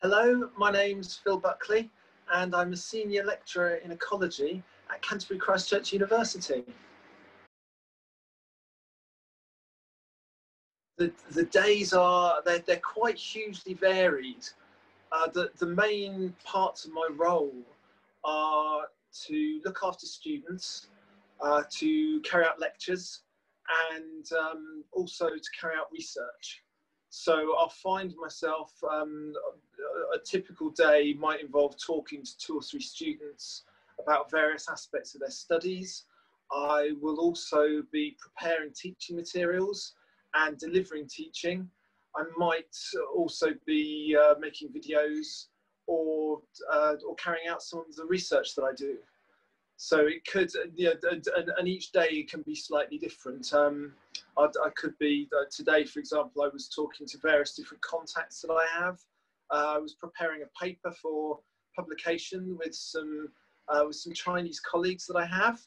Hello, my name's Phil Buckley and I'm a senior lecturer in ecology at Canterbury Christ Church University. The, the days are, they're, they're quite hugely varied. Uh, the, the main parts of my role are to look after students, uh, to carry out lectures, and um, also to carry out research. So I'll find myself, um, a, typical day might involve talking to two or three students about various aspects of their studies. I will also be preparing teaching materials and delivering teaching. I might also be uh, making videos or, uh, or carrying out some of the research that I do. So it could, yeah, and, and each day can be slightly different. Um, I, I, could be, uh, today for example, I was talking to various different contacts that I have. Uh, I was preparing a paper for publication with some, uh, with some Chinese colleagues that I have.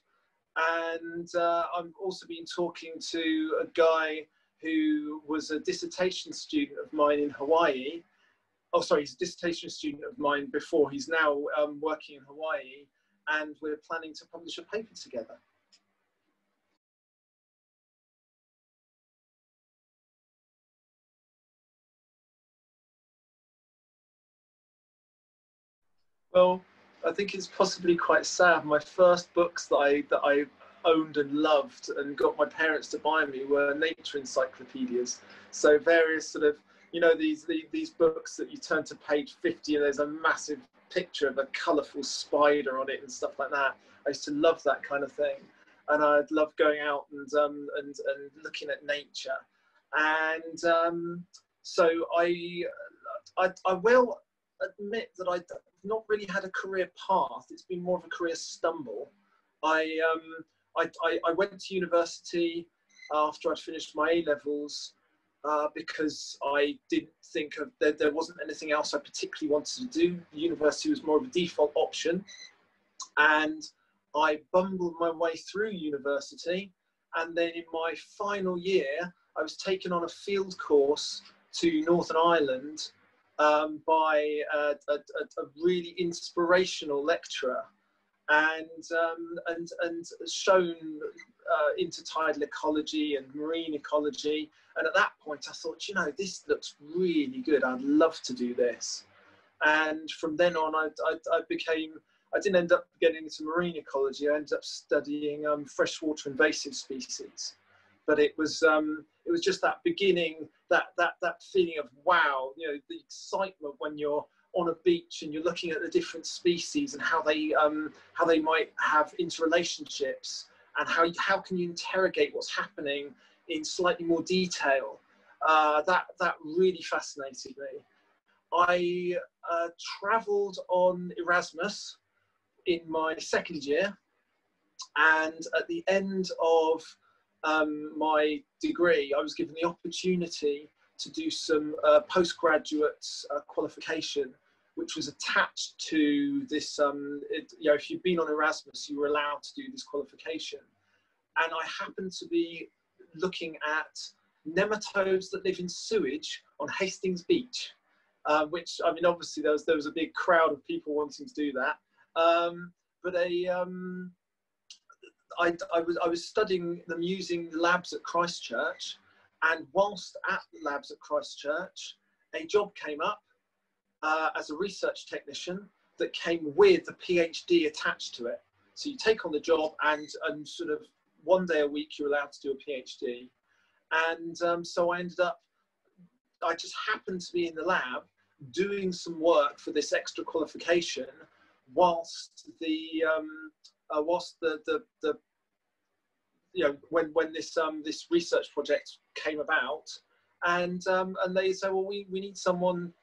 And uh, I've also been talking to a guy who was a dissertation student of mine in Hawaii. Oh, sorry, he's a dissertation student of mine before. He's now um, working in Hawaii, and we're planning to publish a paper together. Well, I think it's possibly quite sad. My first books that I that I owned and loved and got my parents to buy me were nature encyclopedias. So various sort of, you know, these, these, books that you turn to page 50 and there's a massive picture of a colourful spider on it and stuff like that. I used to love that kind of thing. And I'd love going out and, um, and, and looking at nature. And um, so I, I, I will admit that I've not really had a career path. It's been more of a career stumble. I, um, I, I, I went to university after I'd finished my A levels uh, because I didn't think of there, there wasn't anything else I particularly wanted to do. University was more of a default option, and I bumbled my way through university. And then in my final year, I was taken on a field course to Northern Ireland um, by a, a, a, really inspirational lecturer and um, and and shown uh, intertidal ecology and marine ecology. And at that point, I thought, you know, this looks really good. I'd love to do this. And from then on, I, I, I became. I didn't end up getting into marine ecology. I ended up studying um, freshwater invasive species. But it was um, it was just that beginning, that that that feeling of wow, you know, the excitement when you're on a beach and you're looking at the different species and how they um, how they might have interrelationships and how how can you interrogate what's happening in slightly more detail. Uh, that that really fascinated me. I uh, travelled on Erasmus in my second year, and at the end of um, my degree, I was given the opportunity to do some uh, postgraduate uh, qualification which was attached to this. Um, it, you know, if you've been on Erasmus, you were allowed to do this qualification. And I happened to be looking at nematodes that live in sewage on Hastings Beach, uh, which I mean, obviously there was there was a big crowd of people wanting to do that. Um, but a um, I, I, was I was studying them using labs at Christ Church, and whilst at labs at Christ Church, a job came up uh, as a research technician that came with a PhD attached to it. So you take on the job and, and sort of one day a week you're allowed to do a PhD. And um, so I ended up, I just happened to be in the lab doing some work for this extra qualification whilst the, um, uh, whilst the, the, the, you know, when, when this, um, this research project came about and, um, and they said, well, we, we need someone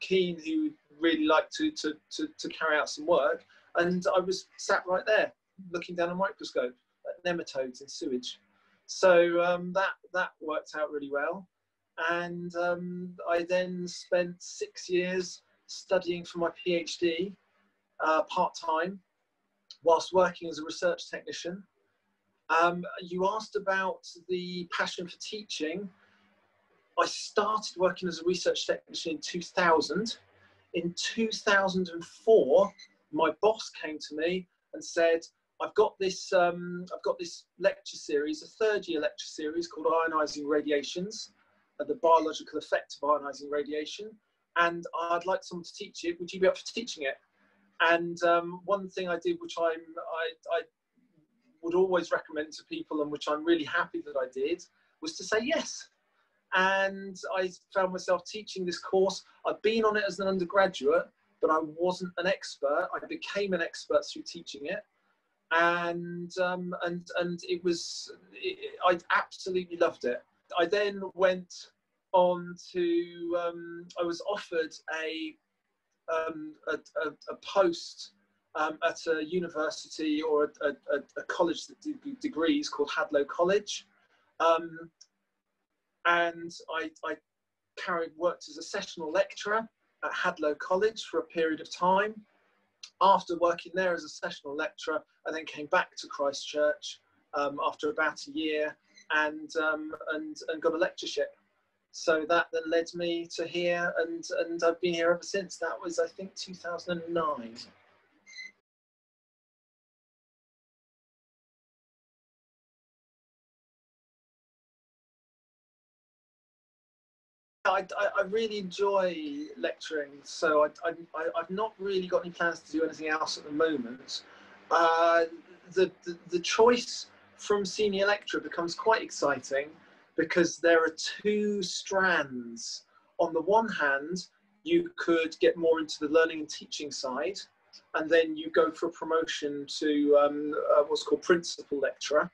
keen who really like to, to, to, to carry out some work. And I was sat right there looking down a microscope at nematodes in sewage. So um, that, that worked out really well. And um, I then spent six years studying for my PhD uh, part time whilst working as a research technician. Um, you asked about the passion for teaching. I started working as a research technician in 2000. In 2004, my boss came to me and said, I've got this, um, I've got this lecture series, a third year lecture series called Ionizing Radiations, uh, the biological effect of ionizing radiation. And I'd like someone to teach it. Would you be up for teaching it? And um, one thing I did, which I'm, I, I would always recommend to people and which I'm really happy that I did, was to say yes. And I found myself teaching this course. I'd been on it as an undergraduate, but I wasn't an expert. I became an expert through teaching it. And, um, and, and it was, it, I absolutely loved it. I then went on to, um, I was offered a, um, a, a, a post um, at a university or a, a, a college that did degrees called Hadlow College. Um, and I, I carried, worked as a sessional lecturer at Hadlow College for a period of time. After working there as a sessional lecturer, I then came back to Christ Church um, after about a year and, um, and, and got a lectureship. So that then led me to here, and, and I've been here ever since. That was, I think, 2009. I, I, really enjoy lecturing, so I, I, have not really got any plans to do anything else at the moment. Uh, the, the, the choice from senior lecturer becomes quite exciting because there are two strands. On the one hand, you could get more into the learning and teaching side, and then you go for a promotion to um, uh, what's called principal lecturer.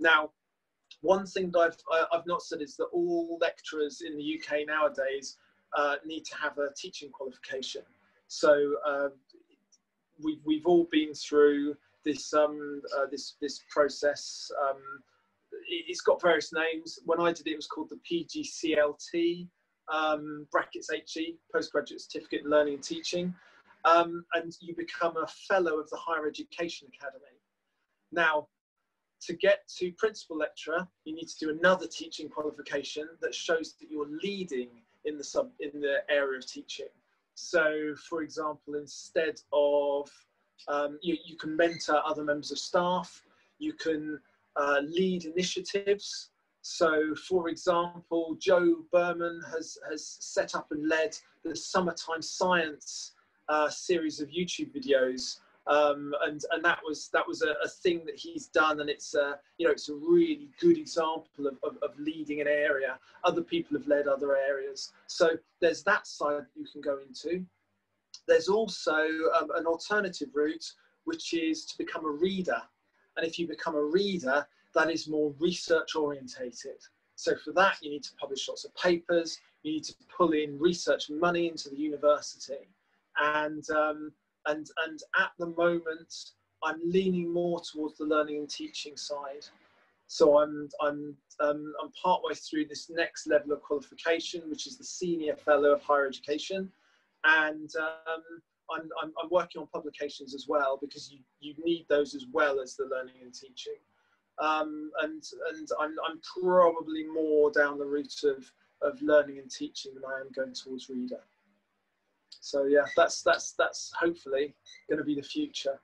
Now, one thing that I've, I've not said is that all lecturers in the UK nowadays uh, need to have a teaching qualification. So uh, we've, we've all been through this, um, uh, this, this process. Um, it's got various names. When I did it, it was called the PGCLT, um, brackets HE, Postgraduate Certificate in Learning and Teaching. Um, and you become a fellow of the Higher Education Academy. Now, to get to principal lecturer, you need to do another teaching qualification that shows that you're leading in the sub in the area of teaching. So, for example, instead of um, you, you can mentor other members of staff, you can uh, lead initiatives. So, for example, Joe Berman has, has set up and led the Summertime Science uh, series of YouTube videos um, and and that was that was a, a, thing that he's done, and it's a you know it's a really good example of, of, of, leading an area. Other people have led other areas, so there's that side you can go into. There's also um, an alternative route, which is to become a reader, and if you become a reader, that is more research orientated. So for that, you need to publish lots of papers. You need to pull in research money into the university, and um, and and at the moment I'm leaning more towards the learning and teaching side. So I'm I'm um, I'm partway through this next level of qualification, which is the senior fellow of higher education, and um, I'm, I'm, I'm working on publications as well because you you need those as well as the learning and teaching. Um, and and I'm I'm probably more down the route of of learning and teaching than I am going towards reader. So yeah, that's that's that's hopefully going to be the future.